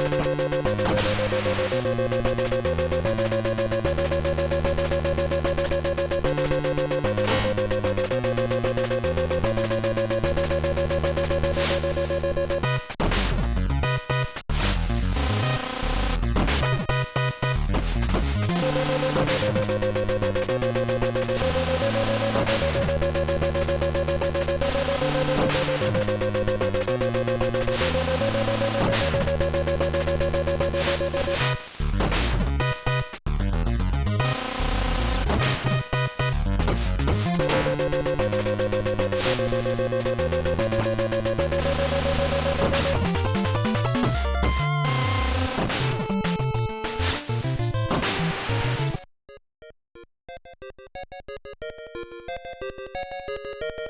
Thank you. you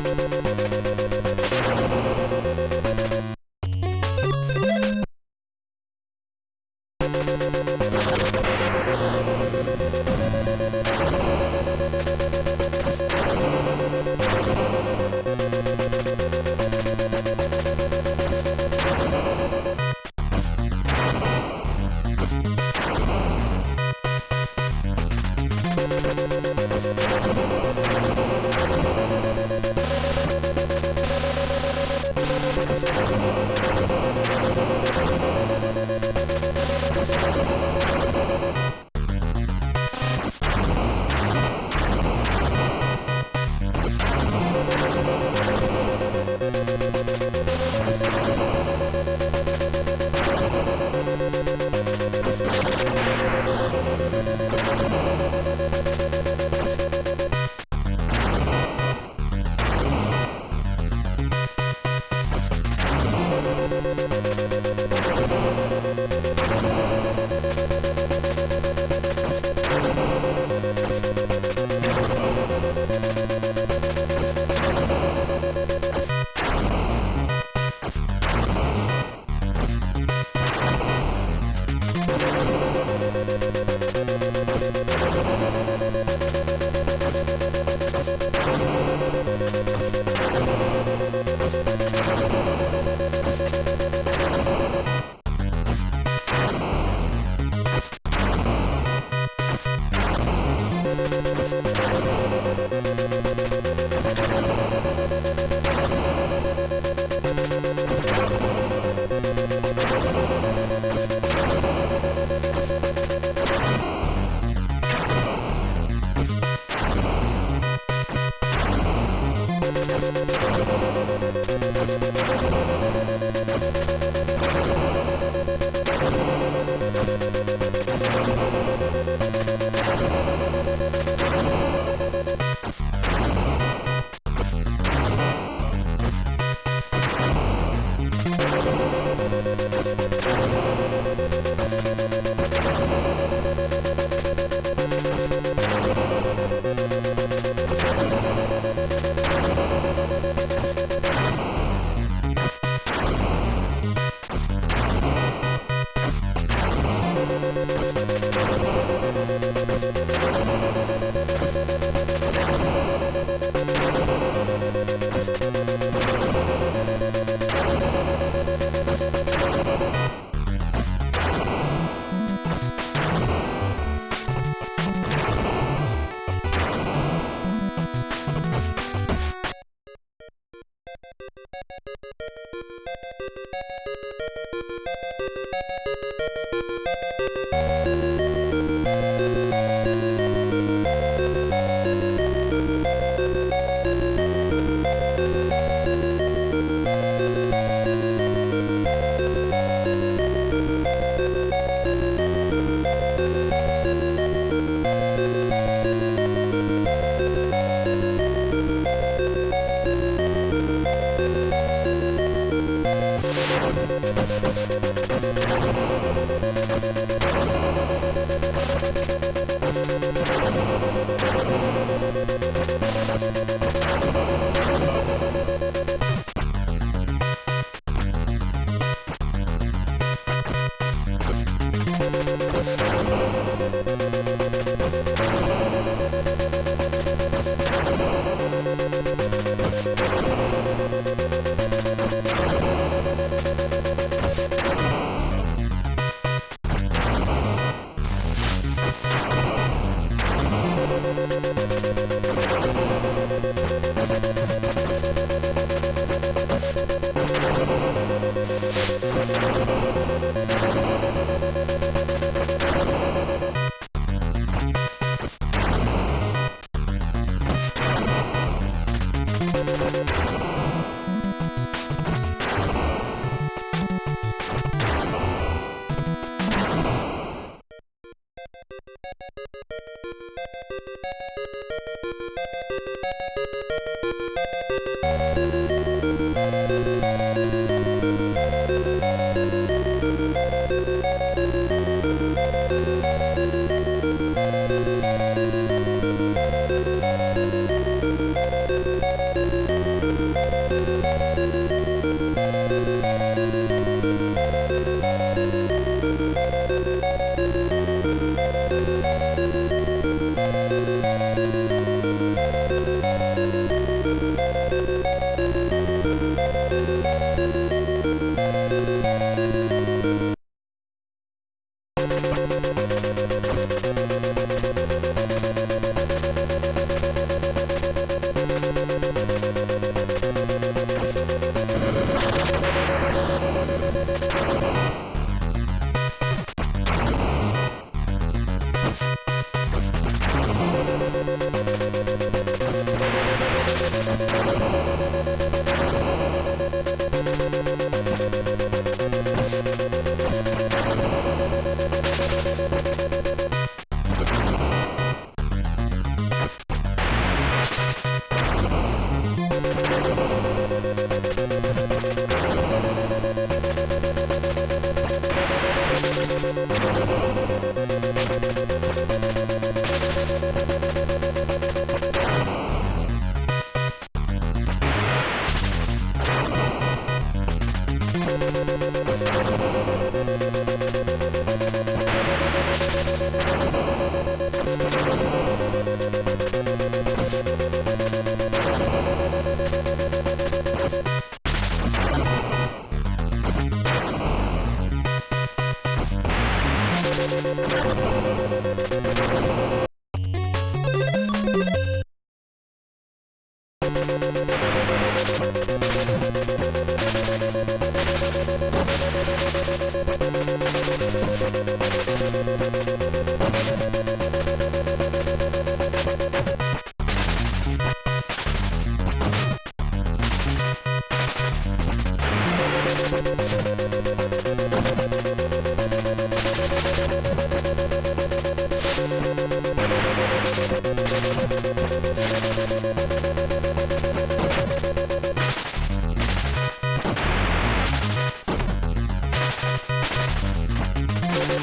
We'll be right.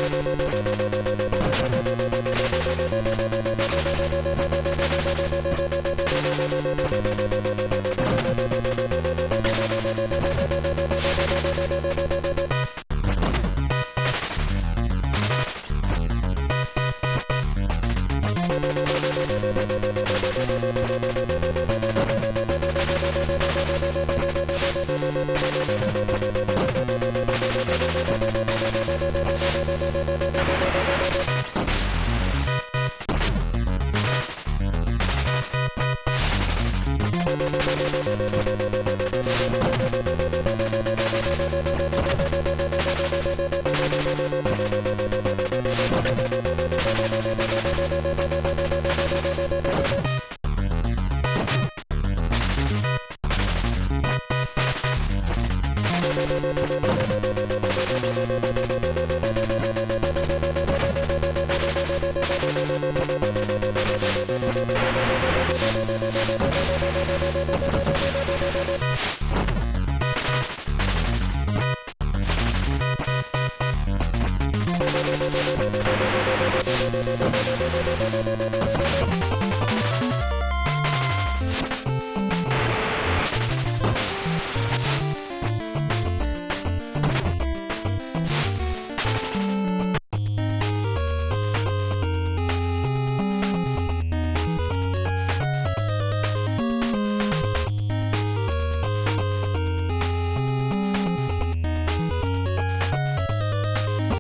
ありがと you フフフフ。